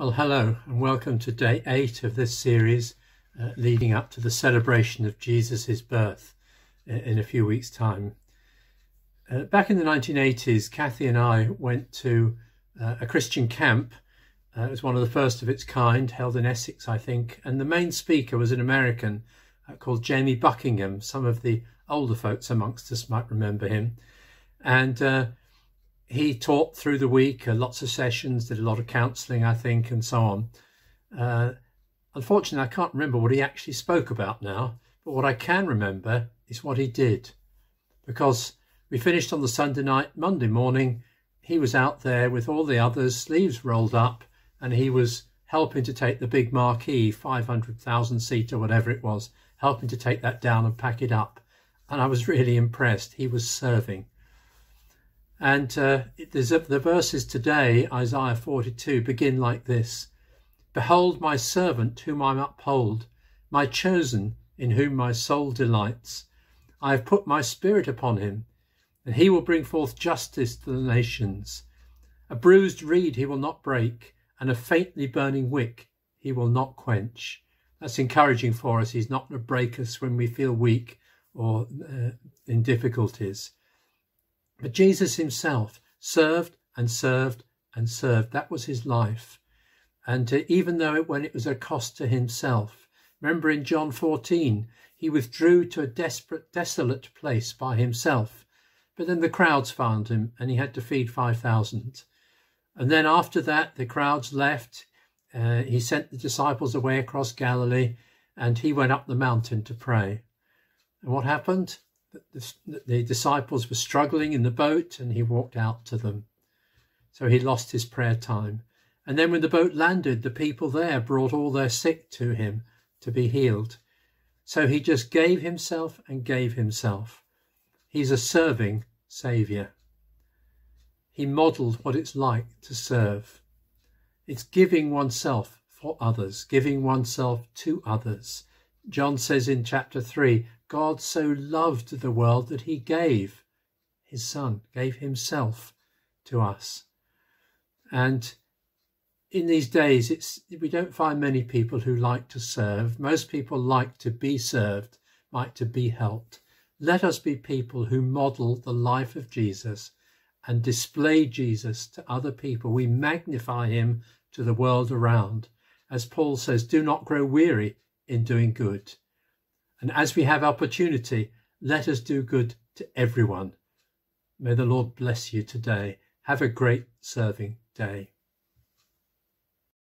Well, hello, and welcome to day eight of this series uh, leading up to the celebration of Jesus' birth uh, in a few weeks' time. Uh, back in the 1980s, Kathy and I went to uh, a Christian camp. Uh, it was one of the first of its kind, held in Essex, I think, and the main speaker was an American uh, called Jamie Buckingham. Some of the older folks amongst us might remember him. And he taught through the week, uh, lots of sessions, did a lot of counselling, I think, and so on. Uh, unfortunately, I can't remember what he actually spoke about now, but what I can remember is what he did. Because we finished on the Sunday night, Monday morning, he was out there with all the others, sleeves rolled up, and he was helping to take the big marquee, 500,000 seat or whatever it was, helping to take that down and pack it up. And I was really impressed. He was serving. And uh, the verses today, Isaiah 42, begin like this Behold, my servant, whom I uphold, my chosen, in whom my soul delights. I have put my spirit upon him, and he will bring forth justice to the nations. A bruised reed he will not break, and a faintly burning wick he will not quench. That's encouraging for us. He's not going to break us when we feel weak or uh, in difficulties. But Jesus himself served and served and served. That was his life. And uh, even though it, when it was a cost to himself, remember in John 14, he withdrew to a desperate, desolate place by himself. But then the crowds found him and he had to feed 5,000. And then after that, the crowds left. Uh, he sent the disciples away across Galilee and he went up the mountain to pray. And what happened? The, the disciples were struggling in the boat and he walked out to them. So he lost his prayer time. And then when the boat landed, the people there brought all their sick to him to be healed. So he just gave himself and gave himself. He's a serving Saviour. He modelled what it's like to serve. It's giving oneself for others, giving oneself to others. John says in chapter 3 God so loved the world that he gave his son, gave himself to us. And in these days, it's we don't find many people who like to serve. Most people like to be served, like to be helped. Let us be people who model the life of Jesus and display Jesus to other people. We magnify him to the world around. As Paul says, do not grow weary in doing good. And as we have opportunity, let us do good to everyone. May the Lord bless you today. Have a great serving day.